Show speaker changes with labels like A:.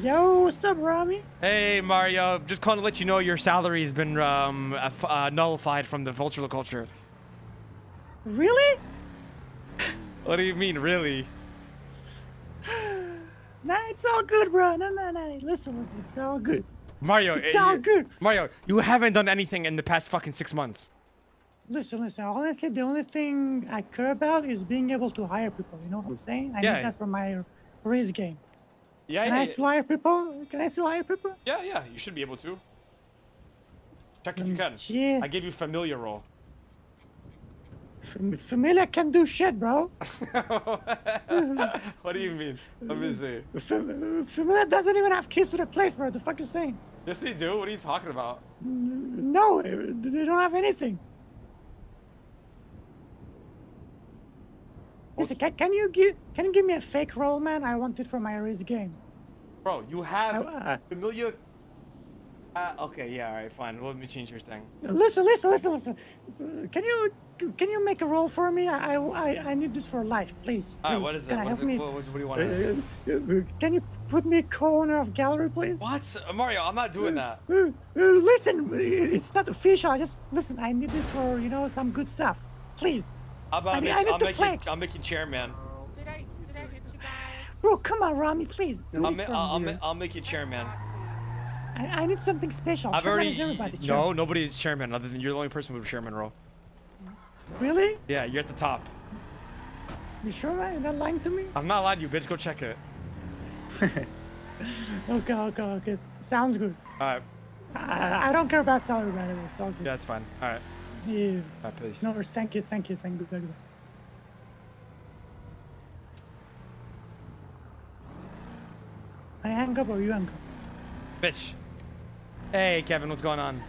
A: Yo, what's up, Ramee?
B: Hey Mario, just calling to let you know your salary has been um, uh, uh, nullified from the vulture culture.
A: Really?
B: What do you mean, really?
A: Nah, it's all good, bro. No, no, no. Listen, listen. It's all good.
B: Mario,
A: It's
B: eh,
A: all good.
B: Mario, you haven't done anything in the past fucking six months.
A: Listen, listen. Honestly, the only thing I care about is being able to hire people. You know what I'm saying? I
B: Yeah.
A: need that for my race game.
B: Yeah,
A: Can I hire people? Can I hire people?
B: yeah, yeah. You should be able to. Check if you mm, can.
A: Shit.
B: I gave you Familia role.
A: Fam- Familia can do shit, bro.
B: what do you mean? Let me see.
A: Fam- Familia doesn't even have keys to the place, bro. The fuck you saying?
B: Yes, they do. What are you talking about?
A: No, they don't have anything. Listen, can, can you give can you give me a fake role, man? I want it for my race game.
B: Bro, you have
A: I-
B: Familia. Uh, okay, yeah, all right, fine. Let me change your thing.
A: Listen, listen, listen, listen. Uh, Can you can you make a role for me? I I, I need this for life, please.
B: All right, what is it? What, is it?
A: me?
B: What, what, do you want?
A: Uh,
B: to
A: uh, Can you put me co-owner of gallery, please?
B: What, Uh, Mario? I'm not doing that.
A: Uh, uh, listen, uh, it's not official. I just listen. I need this for you know some good stuff, please.
B: How about
A: I
B: I
A: need-
B: make,
A: I need
B: I'll
A: to
B: make
A: flex.
B: you, I'll make you chairman.
C: Did I did I hit you guys?
A: Bro, come on, Ramee, please. do
B: I'll, ma- I'll, I'll, ma- I'll make you chairman.
A: I, I need something special.
B: I've
A: Chairman
B: already.
A: is everybody.
B: No,
A: chairman.
B: nobody is chairman other than you're the only person with a chairman role.
A: Really?
B: Yeah, you're at the top.
A: You sure, man? You're not lying to me?
B: I'm not lying to you, bitch. Go check it.
A: Okay, okay, okay. Sounds good.
B: All right.
A: I, I don't care about salary, by the way. It's all good.
B: Yeah, it's fine. All right.
A: Yeah.
B: All right, please.
A: No worries. Thank you, thank you, thank you, thank you. I hang up or you hang up?
B: Bitch. Hey, Kevin, what's going on?